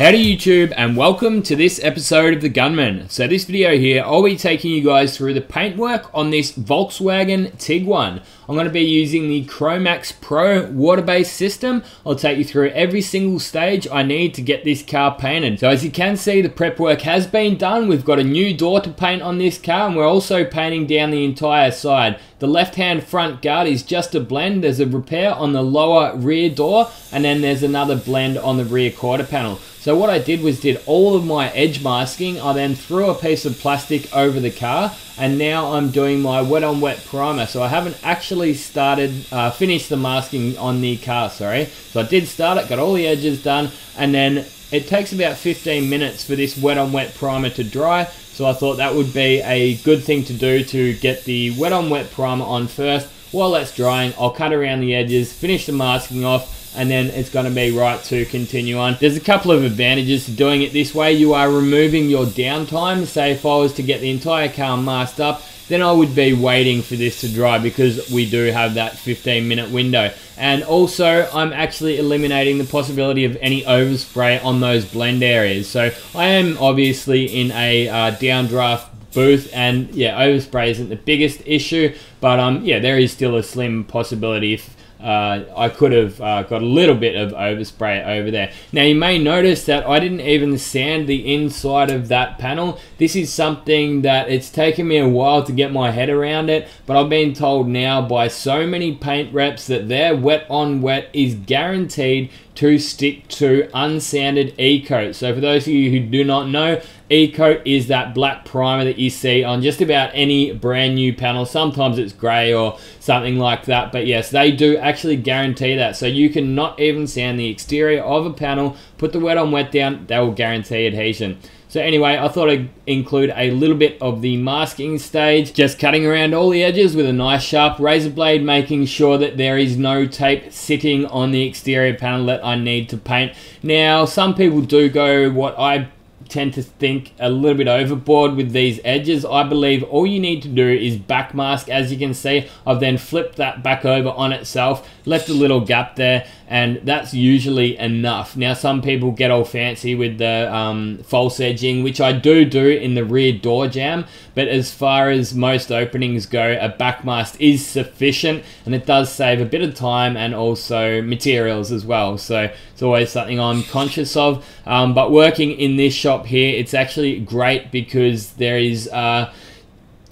Howdy YouTube and welcome to this episode of The Gunman. So this video here, I'll be taking you guys through the paintwork on this Volkswagen Tiguan. I'm going to be using the Cromax Pro water-based system. I'll take you through every single stage I need to get this car painted. So as you can see, the prep work has been done. We've got a new door to paint on this car and we're also painting down the entire side. The left-hand front guard is just a blend. There's a repair on the lower rear door and then there's another blend on the rear quarter panel. So what I did was did all of my edge masking. I then threw a piece of plastic over the car and now I'm doing my wet on wet primer. So I haven't actually started, uh, finished the masking on the car, sorry. So I did start it, got all the edges done and then it takes about 15 minutes for this wet on wet primer to dry. So I thought that would be a good thing to do to get the wet on wet primer on first. While that's drying, I'll cut around the edges, finish the masking off, and then it's going to be right to continue on. There's a couple of advantages to doing it this way. You are removing your downtime. Say if I was to get the entire car masked up, then I would be waiting for this to dry because we do have that 15 minute window. And also, I'm actually eliminating the possibility of any overspray on those blend areas. So I am obviously in a uh, downdraft booth and yeah overspray isn't the biggest issue but um yeah there is still a slim possibility if uh, I could have uh, got a little bit of overspray over there. Now you may notice that I didn't even sand the inside of that panel. This is something that it's taken me a while to get my head around it, but I've been told now by so many paint reps that their wet on wet is guaranteed to stick to unsanded e-coat. So for those of you who do not know, E-coat is that black primer that you see on just about any brand new panel. Sometimes it's grey or something like that. But yes, they do actually guarantee that. So you can not even sand the exterior of a panel, put the wet on wet down, they will guarantee adhesion. So anyway, I thought I'd include a little bit of the masking stage, just cutting around all the edges with a nice sharp razor blade, making sure that there is no tape sitting on the exterior panel that I need to paint. Now, some people do go what I tend to think a little bit overboard with these edges. I believe all you need to do is back mask. As you can see, I've then flipped that back over on itself, left a little gap there, and that's usually enough. Now, some people get all fancy with the um, false edging, which I do do in the rear door jamb, but as far as most openings go, a backmask is sufficient, and it does save a bit of time and also materials as well. So it's always something I'm conscious of. Um, but working in this shop here, it's actually great because there is... Uh,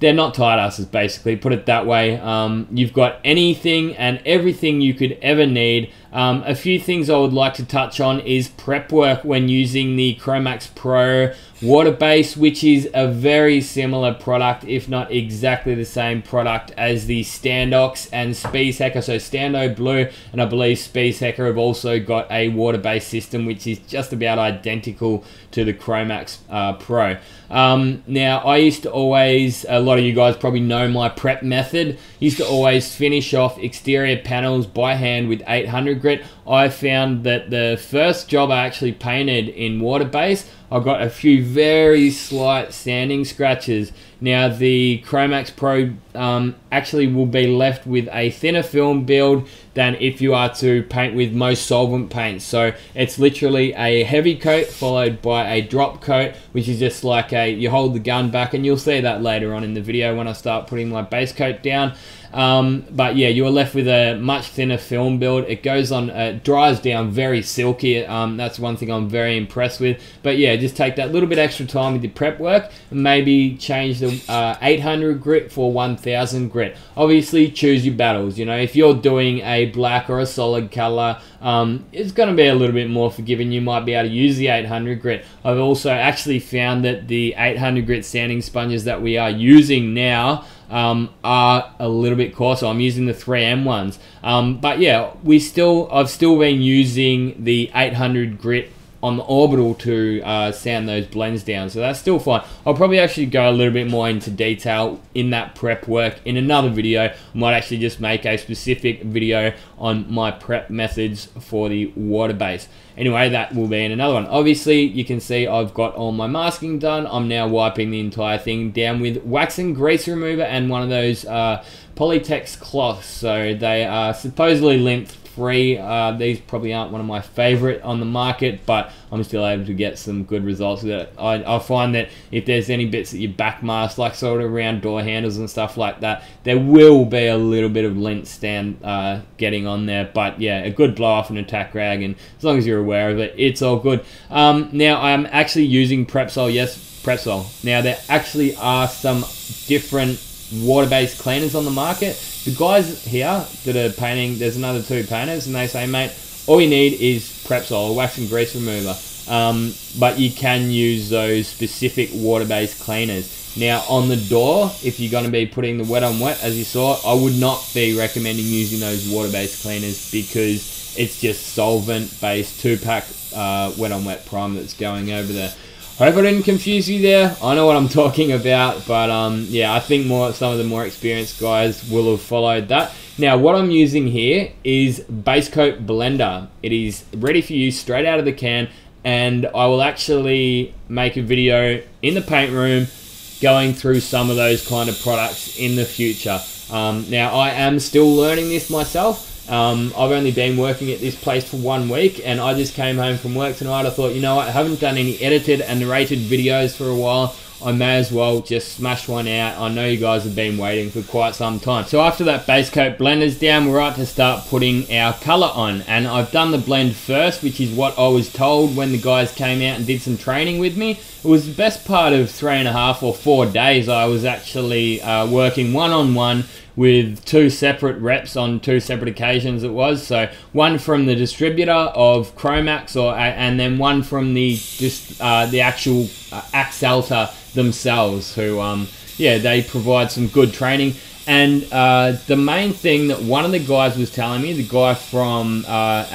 they're not tight asses basically put it that way. Um, you've got anything and everything you could ever need um, a few things I would like to touch on is prep work when using the Cromax Pro water base, which is a very similar product, if not exactly the same product as the Standox and Spies Hecker. So Standoblue and I believe Spies Hecker have also got a water based system, which is just about identical to the Cromax uh, Pro. Um, now, I used to always, a lot of you guys probably know my prep method, used to always finish off exterior panels by hand with 800 I found that the first job I actually painted in water base, I got a few very slight sanding scratches. Now the Chromax Pro um, actually will be left with a thinner film build than if you are to paint with most solvent paints. So it's literally a heavy coat followed by a drop coat, which is just like a, you hold the gun back and you'll see that later on in the video when I start putting my base coat down. Um, but yeah, you are left with a much thinner film build. It goes on, uh, dries down very silky. Um, that's one thing I'm very impressed with. But yeah, just take that little bit extra time with your prep work and maybe change the uh, 800 grit for 1000 grit. Obviously, choose your battles. You know, if you're doing a black or a solid color, um, it's going to be a little bit more forgiving. You might be able to use the 800 grit. I've also actually found that the 800 grit sanding sponges that we are using now um, are a little bit coarser. I'm using the 3M ones. Um, but yeah, we still I've still been using the 800 grit on the orbital to uh, sand those blends down. So that's still fine. I'll probably actually go a little bit more into detail in that prep work in another video. I might actually just make a specific video on my prep methods for the water base. Anyway, that will be in another one. Obviously, you can see I've got all my masking done. I'm now wiping the entire thing down with wax and grease remover and one of those uh, Polytex cloths. So they are supposedly linked Uh, these probably aren't one of my favorite on the market, but I'm still able to get some good results with it. I, I find that if there's any bits that you backmask, like sort of around door handles and stuff like that, there will be a little bit of lint stand uh, getting on there. But yeah, a good blow off and attack rag, and as long as you're aware of it, it's all good. Um, now I'm actually using Prepsol. Yes, Prepsol. Now there actually are some different water-based cleaners on the market. The guys here that are painting, there's another two painters, and they say, mate, all you need is Prepsol, wax and grease remover. Um, but you can use those specific water-based cleaners. Now, on the door, if you're going to be putting the wet on wet, as you saw, I would not be recommending using those water-based cleaners because it's just solvent-based two-pack uh, wet on wet prime that's going over there. Hope I didn't confuse you there. I know what I'm talking about, but um, yeah, I think more some of the more experienced guys will have followed that. Now, what I'm using here is Base Coat Blender. It is ready for use straight out of the can, and I will actually make a video in the paint room going through some of those kind of products in the future. Um, now, I am still learning this myself. Um, I've only been working at this place for one week, and I just came home from work tonight. I thought, you know what, I haven't done any edited and narrated videos for a while. I may as well just smash one out. I know you guys have been waiting for quite some time. So after that base coat blender's down, we're right to start putting our colour on. And I've done the blend first, which is what I was told when the guys came out and did some training with me. It was the best part of three and a half or four days. I was actually uh, working one-on-one -on -one with two separate reps on two separate occasions it was. So one from the distributor of Cromax or and then one from the just uh, the actual uh, themselves who um, yeah they provide some good training. And uh, the main thing that one of the guys was telling me the guy from uh,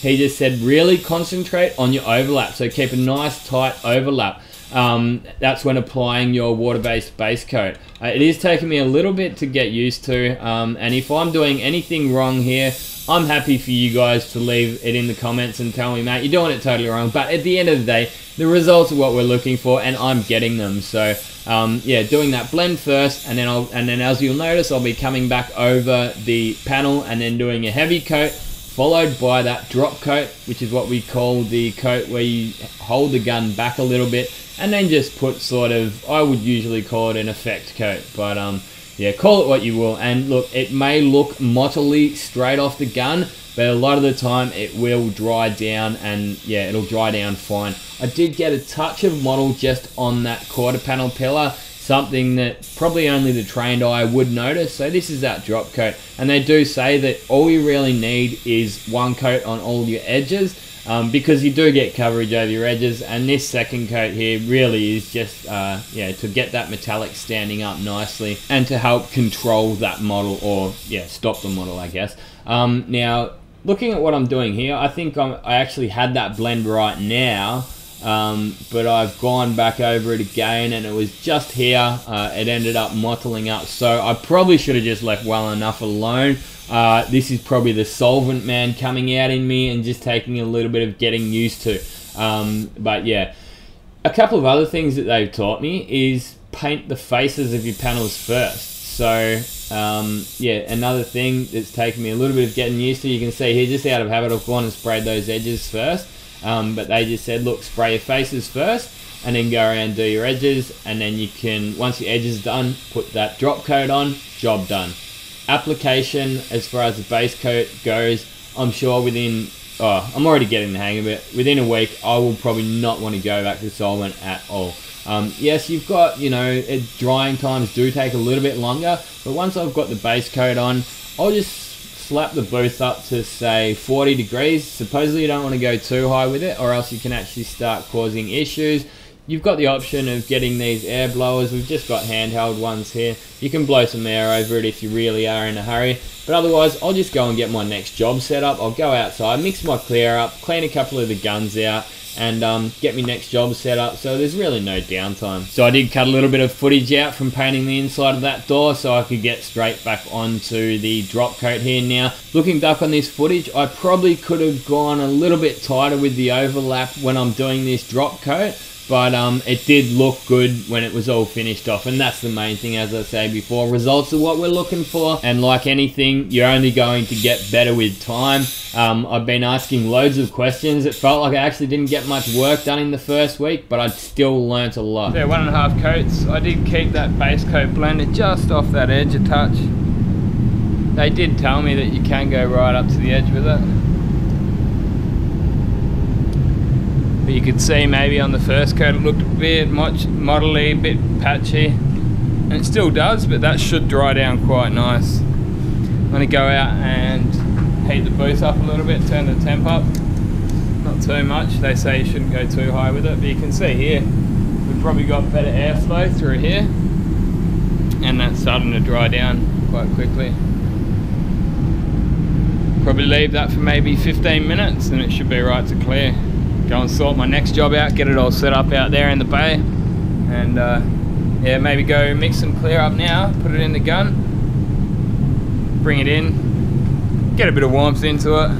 he just said really concentrate on your overlap. So keep a nice tight overlap um, that's when applying your water-based base coat. Uh, it is taking me a little bit to get used to, um, and if I'm doing anything wrong here, I'm happy for you guys to leave it in the comments and tell me, mate, you're doing it totally wrong. But at the end of the day, the results are what we're looking for, and I'm getting them. So, um, yeah, doing that blend first, and then I'll, and then as you'll notice, I'll be coming back over the panel and then doing a heavy coat followed by that drop coat, which is what we call the coat where you hold the gun back a little bit and then just put sort of, I would usually call it an effect coat, but um, yeah, call it what you will. And look, it may look mottily straight off the gun, but a lot of the time it will dry down and yeah, it'll dry down fine. I did get a touch of mottle just on that quarter panel pillar, something that probably only the trained eye would notice. So this is that drop coat. And they do say that all you really need is one coat on all your edges um, because you do get coverage over your edges. And this second coat here really is just, uh, yeah, to get that metallic standing up nicely and to help control that mottle or, yeah, stop the mottle, I guess. Um, now, looking at what I'm doing here, I think I'm, I actually had that blend right now. Um, but I've gone back over it again and it was just here. Uh, it ended up mottling up so I probably should have just left well enough alone. Uh, this is probably the solvent man coming out in me and just taking a little bit of getting used to. Um, but yeah. A couple of other things that they've taught me is paint the faces of your panels first. So um, yeah another thing that's taken me a little bit of getting used to you can see here just out of habit I've gone and sprayed those edges first um, but they just said, look, spray your faces first and then go around do your edges and then you can, once your edge is done, put that drop coat on, job done. Application, as far as the base coat goes, I'm sure within, oh, I'm already getting the hang of it. Within a week, I will probably not want to go back to solvent at all. Um, yes, you've got, you know, drying times do take a little bit longer, but once I've got the base coat on, I'll just slap the booth up to say 40 degrees. Supposedly you don't want to go too high with it or else you can actually start causing issues. You've got the option of getting these air blowers. We've just got handheld ones here. You can blow some air over it if you really are in a hurry. But otherwise, I'll just go and get my next job set up. I'll go outside, mix my clear up, clean a couple of the guns out, and um, get me next job set up. So there's really no downtime. So I did cut a little bit of footage out from painting the inside of that door so I could get straight back onto the drop coat here now. Looking back on this footage, I probably could have gone a little bit tighter with the overlap when I'm doing this drop coat. But um, it did look good when it was all finished off, and that's the main thing, as I say before. Results are what we're looking for, and like anything, you're only going to get better with time. Um, I've been asking loads of questions. It felt like I actually didn't get much work done in the first week, but I still learnt a lot. Yeah, one and a half coats. I did keep that base coat blended just off that edge a touch. They did tell me that you can go right up to the edge with it. But you could see maybe on the first coat it looked a bit much modelly, a bit patchy. And it still does, but that should dry down quite nice. I'm gonna go out and heat the booth up a little bit, turn the temp up. Not too much, they say you shouldn't go too high with it, but you can see here, we've probably got better airflow through here. And that's starting to dry down quite quickly. Probably leave that for maybe 15 minutes and it should be right to clear go and sort my next job out, get it all set up out there in the bay, and uh, yeah, maybe go mix and clear up now, put it in the gun, bring it in, get a bit of warmth into it,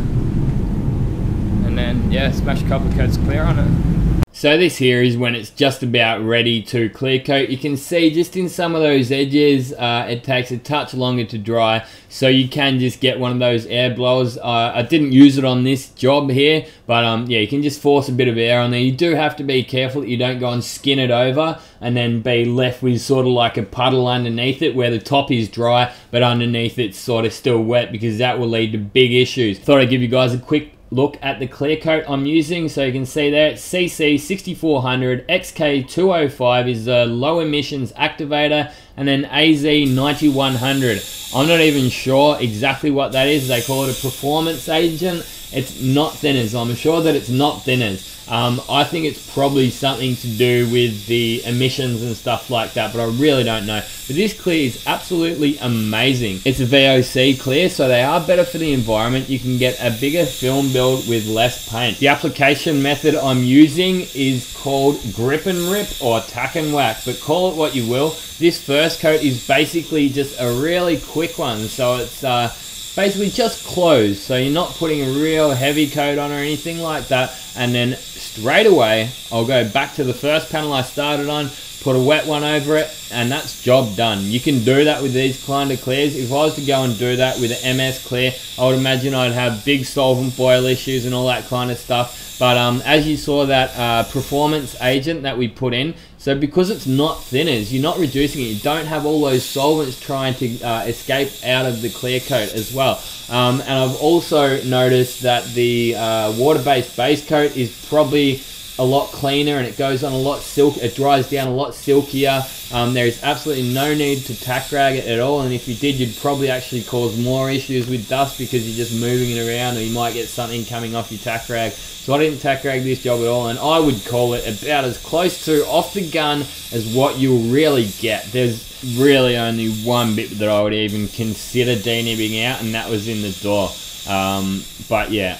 and then yeah, smash a couple of coats clear on it. So this here is when it's just about ready to clear coat. You can see just in some of those edges, uh, it takes a touch longer to dry. So you can just get one of those air blowers. Uh, I didn't use it on this job here, but um, yeah, you can just force a bit of air on there. You do have to be careful that you don't go and skin it over and then be left with sort of like a puddle underneath it where the top is dry, but underneath it's sort of still wet because that will lead to big issues. Thought I'd give you guys a quick look at the clear coat I'm using. So you can see there, CC6400 XK205 is the low emissions activator, and then AZ9100. I'm not even sure exactly what that is. They call it a performance agent. It's not thinners. I'm sure that it's not thinners. Um, I think it's probably something to do with the emissions and stuff like that, but I really don't know. But this clear is absolutely amazing. It's a VOC clear, so they are better for the environment. You can get a bigger film build with less paint. The application method I'm using is called grip and rip or tack and whack, but call it what you will. This first coat is basically just a really quick one, so it's uh, basically just closed so you're not putting a real heavy coat on or anything like that and then straight away I'll go back to the first panel I started on put a wet one over it and that's job done. You can do that with these kind of clears. If I was to go and do that with an MS clear I would imagine I'd have big solvent boil issues and all that kind of stuff. But um, as you saw that uh, performance agent that we put in so because it's not thinners, you're not reducing it. You don't have all those solvents trying to uh, escape out of the clear coat as well. Um, and I've also noticed that the uh, water-based base coat is probably a lot cleaner and it goes on a lot silk. It dries down a lot silkier. Um, there is absolutely no need to tack rag it at all. And if you did, you'd probably actually cause more issues with dust because you're just moving it around, or you might get something coming off your tack rag. So I didn't tack rag this job at all, and I would call it about as close to off the gun as what you'll really get. There's really only one bit that I would even consider denibbing out, and that was in the door. Um, but yeah,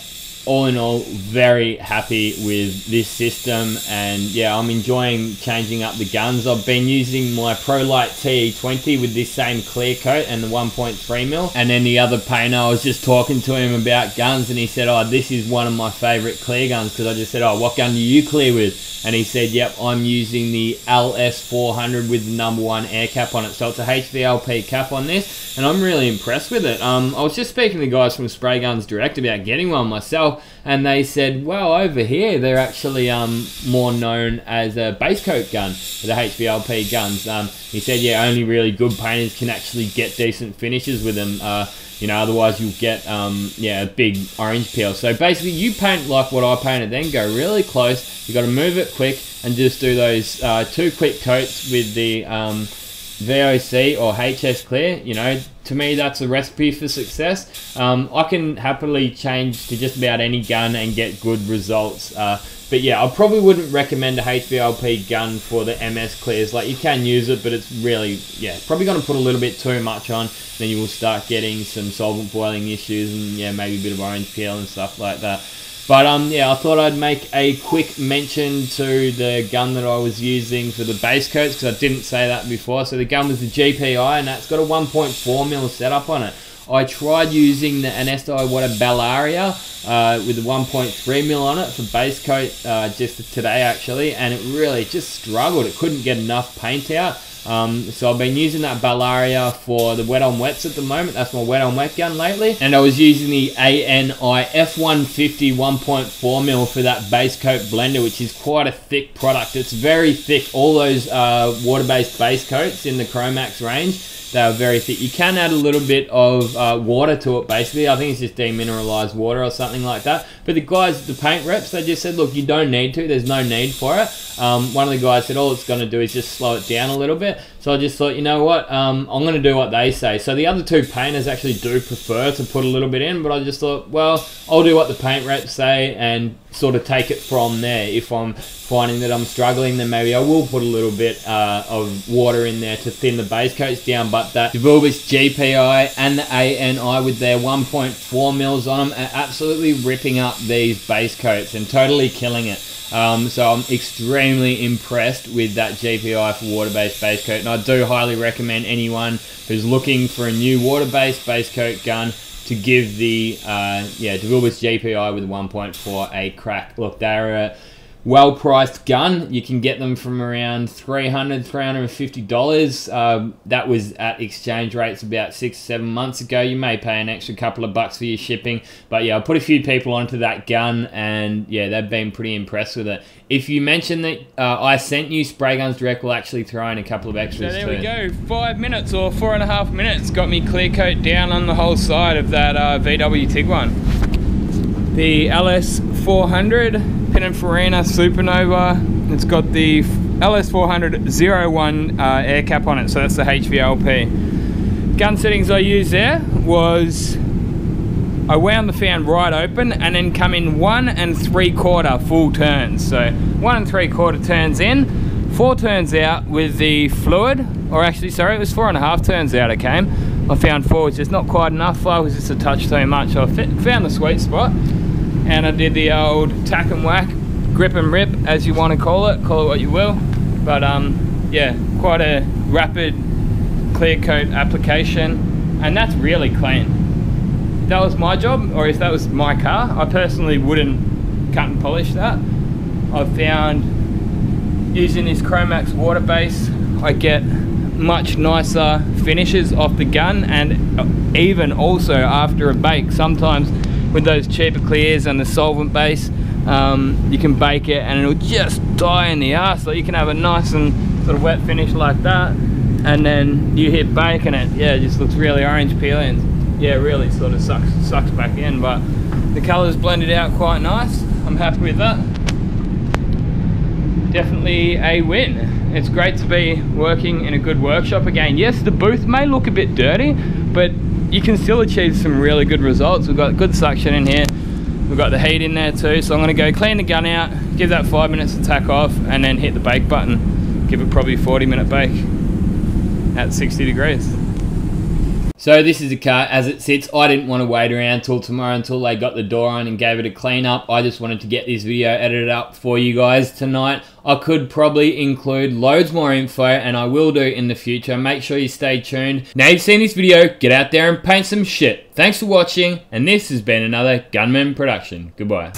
all in all, very happy with this system, and yeah, I'm enjoying changing up the guns. I've been using my ProLite TE20 with this same clear coat and the 1.3 mil, and then the other painter, I was just talking to him about guns, and he said, "Oh, this is one of my favorite clear guns," because I just said, "Oh, what gun do you clear with?" And he said, "Yep, I'm using the LS400 with the number one air cap on it, so it's a HVLP cap on this, and I'm really impressed with it." Um, I was just speaking to the guys from Spray Guns Direct about getting one myself and they said, well, over here they're actually um, more known as a base coat gun, the HVLP guns. Um, he said, yeah, only really good painters can actually get decent finishes with them. Uh, you know, otherwise you'll get um, yeah a big orange peel. So basically, you paint like what I painted, then go really close. You got to move it quick and just do those uh, two quick coats with the um, VOC or HS Clear. You know, to me, that's a recipe for success. Um, I can happily change to just about any gun and get good results. Uh, but yeah, I probably wouldn't recommend a HVLP gun for the MS clears. Like you can use it, but it's really yeah probably going to put a little bit too much on. Then you will start getting some solvent boiling issues and yeah maybe a bit of orange peel and stuff like that. But um, yeah, I thought I'd make a quick mention to the gun that I was using for the base coats because I didn't say that before. So the gun was the GPI and that's got a 1.4 mil setup on it. I tried using the Anest Iwata Bellaria uh, with the 1.3 mil on it for base coat uh, just today actually, and it really just struggled. It couldn't get enough paint out. Um, so I've been using that Bellaria for the wet on wets at the moment. That's my wet on wet gun lately. And I was using the ANI F150 1.4 mil for that base coat blender, which is quite a thick product. It's very thick. All those uh, water-based base coats in the Cromax range they are very thick. You can add a little bit of uh, water to it, basically. I think it's just demineralized water or something like that. But the guys, the paint reps, they just said, look, you don't need to. There's no need for it. Um, one of the guys said, all it's going to do is just slow it down a little bit. So I just thought, you know what, um, I'm going to do what they say. So the other two painters actually do prefer to put a little bit in, but I just thought, well, I'll do what the paint reps say and sort of take it from there. If I'm finding that I'm struggling, then maybe I will put a little bit uh, of water in there to thin the base coats down. But that DeVilbiss GPI and the ANI with their 1.4 mils on them are absolutely ripping up these base coats and totally killing it. Um, so I'm extremely impressed with that GPI for water-based base coat, and I do highly recommend anyone who's looking for a new water-based base coat gun to give the uh, yeah DeVilbiss GPI with 1.4 a crack. Look, they're well priced gun. You can get them from around $300, $350. Um, that was at exchange rates about six, seven months ago. You may pay an extra couple of bucks for your shipping. But yeah, I put a few people onto that gun and yeah, they've been pretty impressed with it. If you mention that uh, I sent you Spray Guns Direct, we'll actually throw in a couple of extras. So there too. we go. Five minutes or four and a half minutes got me clear coat down on the whole side of that uh, VW Tiguan. The LS400 Pininfarina Supernova. It's got the LS400 01 uh, air cap on it, so that's the HVLP. Gun settings I used there was I wound the fan right open and then come in one and three quarter full turns. So one and three quarter turns in, four turns out with the fluid, or actually, sorry, it was four and a half turns out it came. I found four was just not quite enough, flow was just a touch too much. I found the sweet spot and I did the old tack and whack, grip and rip, as you want to call it, call it what you will. But um, yeah, quite a rapid clear coat application, and that's really clean. If that was my job, or if that was my car, I personally wouldn't cut and polish that. I've found using this Cromax water base, I get much nicer finishes off the gun and even also after a bake sometimes with those cheaper clears and the solvent base um, you can bake it and it'll just die in the ass so you can have a nice and sort of wet finish like that and then you hit bake and it yeah it just looks really orange peeling yeah really sort of sucks sucks back in. But the colors blended out quite nice. I'm happy with that. Definitely a win. It's great to be working in a good workshop again. Yes the booth may look a bit dirty but you can still achieve some really good results. We've got good suction in here. We've got the heat in there too. So I'm gonna go clean the gun out, give that five minutes to tack off, and then hit the bake button. Give it probably 40 minute bake at 60 degrees. So this is the car as it sits. I didn't want to wait around till tomorrow until they got the door on and gave it a clean up. I just wanted to get this video edited up for you guys tonight. I could probably include loads more info and I will do in the future. Make sure you stay tuned. Now you've seen this video, get out there and paint some shit. Thanks for watching and this has been another Gunman production. Goodbye.